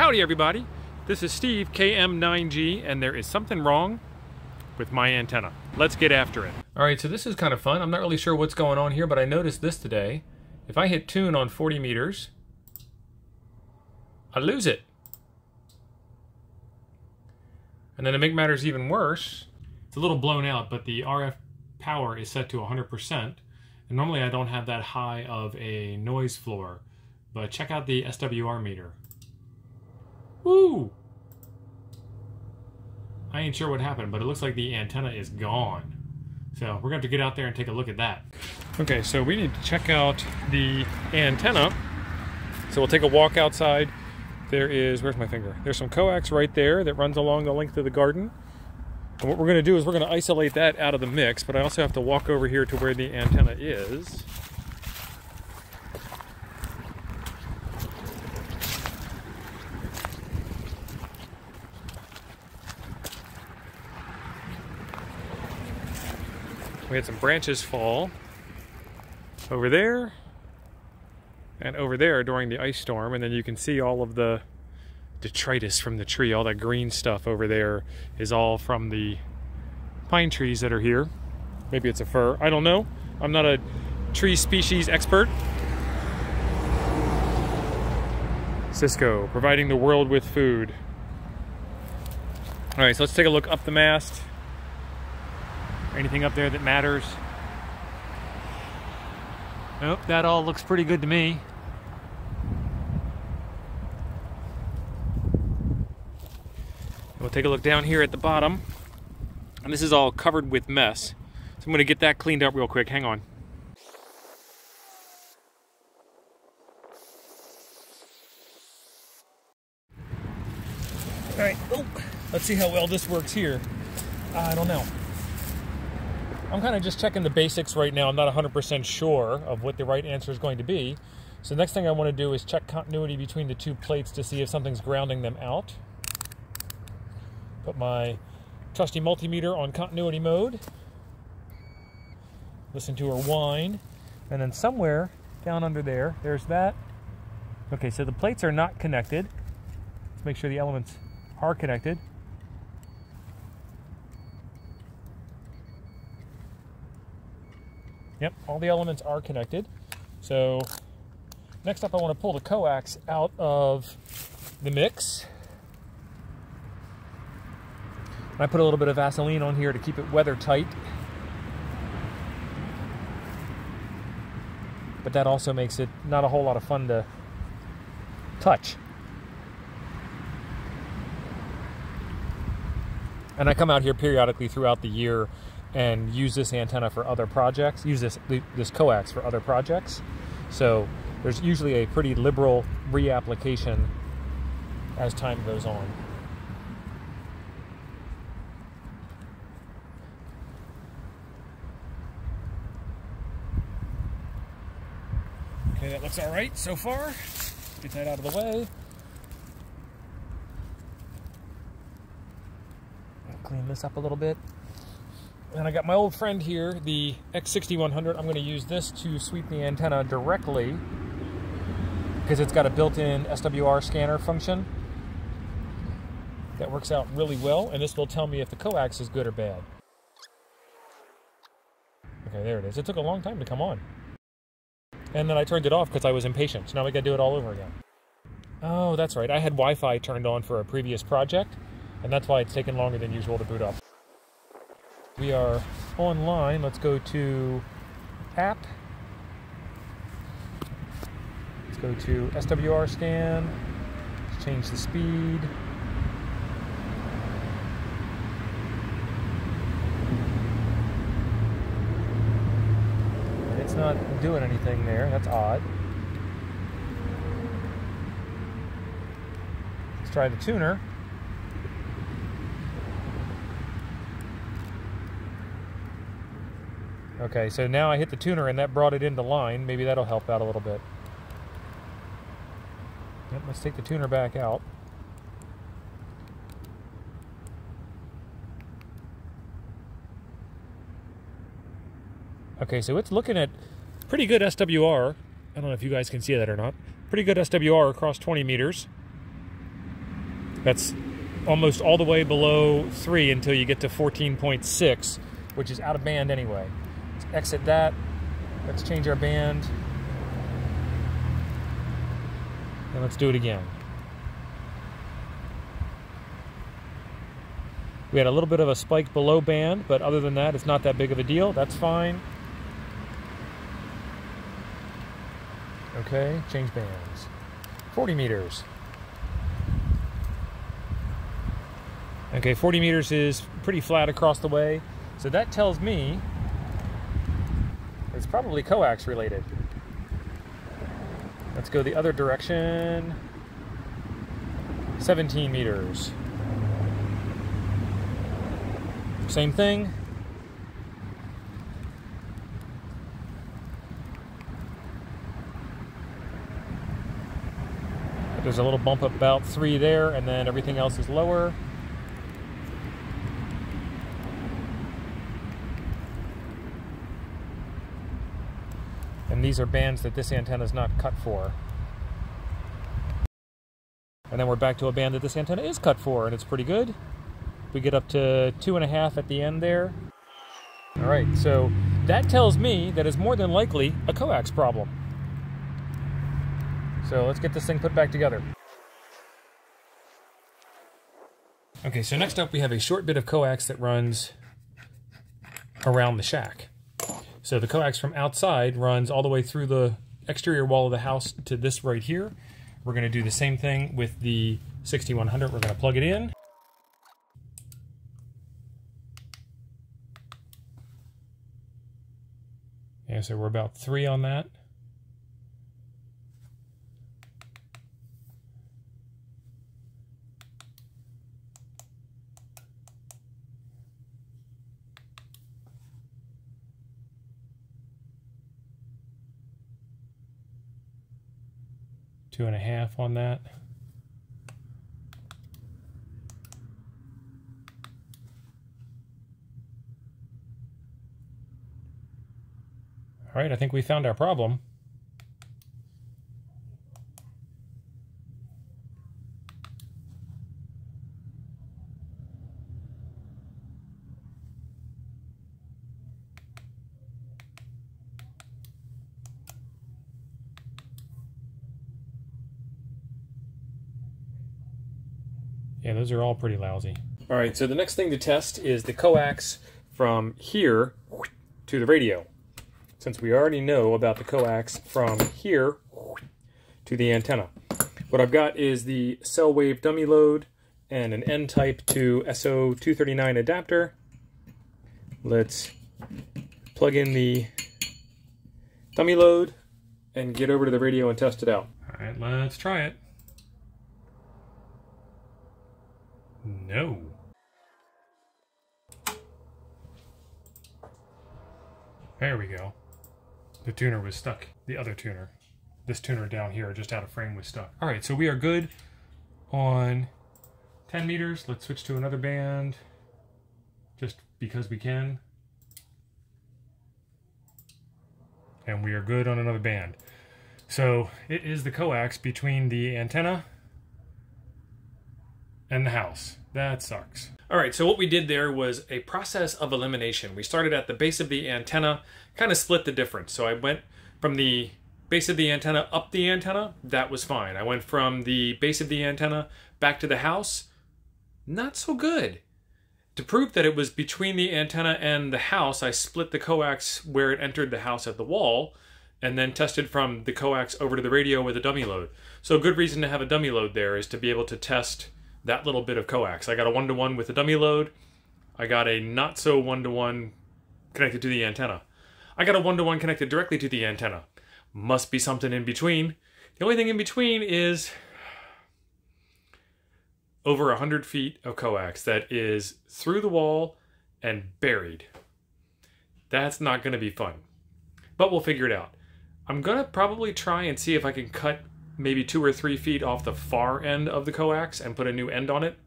Howdy everybody, this is Steve, KM9G, and there is something wrong with my antenna. Let's get after it. All right, so this is kind of fun. I'm not really sure what's going on here, but I noticed this today. If I hit tune on 40 meters, I lose it. And then to make matters even worse, it's a little blown out, but the RF power is set to 100%. And normally I don't have that high of a noise floor, but check out the SWR meter. Woo! I ain't sure what happened, but it looks like the antenna is gone. So we're going to have to get out there and take a look at that. Okay, so we need to check out the antenna. So we'll take a walk outside. There is, where's my finger? There's some coax right there that runs along the length of the garden. And what we're going to do is we're going to isolate that out of the mix, but I also have to walk over here to where the antenna is. We had some branches fall over there and over there during the ice storm, and then you can see all of the detritus from the tree. All that green stuff over there is all from the pine trees that are here. Maybe it's a fir. I don't know. I'm not a tree species expert. Cisco, providing the world with food. All right, so let's take a look up the mast. Anything up there that matters? Nope, that all looks pretty good to me. We'll take a look down here at the bottom. And this is all covered with mess. So I'm gonna get that cleaned up real quick, hang on. All right, oh, let's see how well this works here. I don't know. I'm kind of just checking the basics right now. I'm not 100% sure of what the right answer is going to be. So next thing I want to do is check continuity between the two plates to see if something's grounding them out. Put my trusty multimeter on continuity mode. Listen to her whine. And then somewhere down under there, there's that. Okay, so the plates are not connected. Let's make sure the elements are connected. Yep, all the elements are connected. So next up I want to pull the coax out of the mix. I put a little bit of Vaseline on here to keep it weather tight. But that also makes it not a whole lot of fun to touch. And I come out here periodically throughout the year and use this antenna for other projects, use this, this coax for other projects. So there's usually a pretty liberal reapplication as time goes on. Okay, that looks all right so far. Get that out of the way. Clean this up a little bit. And I got my old friend here, the X6100. I'm going to use this to sweep the antenna directly because it's got a built-in SWR scanner function that works out really well. And this will tell me if the coax is good or bad. Okay, there it is. It took a long time to come on. And then I turned it off because I was impatient. So now we got to do it all over again. Oh, that's right. I had Wi-Fi turned on for a previous project, and that's why it's taken longer than usual to boot up. We are online. Let's go to app. Let's go to SWR scan. Let's change the speed. It's not doing anything there. That's odd. Let's try the tuner. Okay, so now I hit the tuner and that brought it into line. Maybe that'll help out a little bit. Yep, let's take the tuner back out. Okay, so it's looking at pretty good SWR. I don't know if you guys can see that or not. Pretty good SWR across 20 meters. That's almost all the way below 3 until you get to 14.6, which is out of band anyway. Exit that. Let's change our band. And let's do it again. We had a little bit of a spike below band, but other than that, it's not that big of a deal. That's fine. Okay, change bands. 40 meters. Okay, 40 meters is pretty flat across the way. So that tells me it's probably coax related. Let's go the other direction. 17 meters. Same thing. There's a little bump about three there, and then everything else is lower. And these are bands that this antenna is not cut for. And then we're back to a band that this antenna is cut for, and it's pretty good. We get up to two and a half at the end there. All right, so that tells me that it's more than likely a coax problem. So let's get this thing put back together. Okay, so next up we have a short bit of coax that runs around the shack. So the coax from outside runs all the way through the exterior wall of the house to this right here. We're going to do the same thing with the 6100. We're going to plug it in. Yeah, so we're about three on that. Two and a half on that. All right, I think we found our problem. Yeah, those are all pretty lousy. All right, so the next thing to test is the coax from here to the radio since we already know about the coax from here to the antenna. What I've got is the cell wave dummy load and an N-type to SO239 adapter. Let's plug in the dummy load and get over to the radio and test it out. All right, let's try it. No. There we go the tuner was stuck. The other tuner. This tuner down here, just out of frame, was stuck. All right, so we are good on 10 meters. Let's switch to another band, just because we can. And we are good on another band. So it is the coax between the antenna and the house. That sucks. All right, so what we did there was a process of elimination. We started at the base of the antenna, kind of split the difference. So I went from the base of the antenna up the antenna, that was fine. I went from the base of the antenna back to the house, not so good. To prove that it was between the antenna and the house, I split the coax where it entered the house at the wall, and then tested from the coax over to the radio with a dummy load. So a good reason to have a dummy load there is to be able to test that little bit of coax. I got a one-to-one with a dummy load. I got a not so one-to-one connected to the antenna. I got a one-to-one connected directly to the antenna. Must be something in between. The only thing in between is over 100 feet of coax that is through the wall and buried. That's not going to be fun. But we'll figure it out. I'm going to probably try and see if I can cut maybe two or three feet off the far end of the coax and put a new end on it,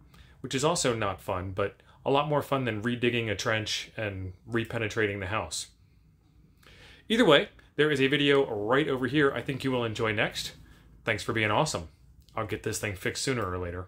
which is also not fun, but a lot more fun than redigging a trench and repenetrating the house. Either way, there is a video right over here I think you will enjoy next. Thanks for being awesome. I'll get this thing fixed sooner or later.